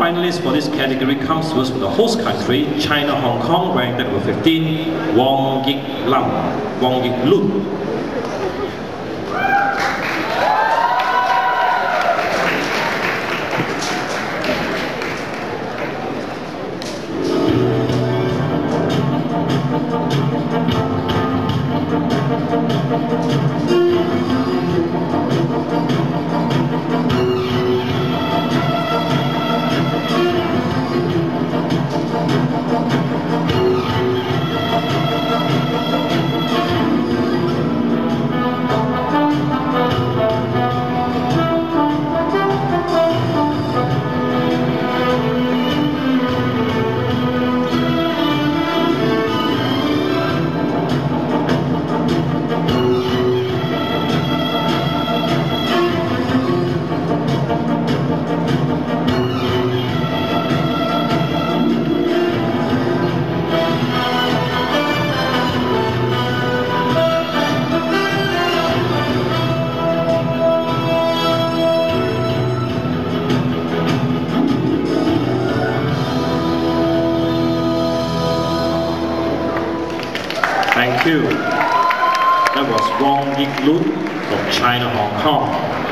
finalist for this category comes to us from the host country, China Hong Kong, ranked at number 15, Wong Yik Lam, Wong Yik Lun. Thank you. That was Wong Yik Lun from China, Hong Kong.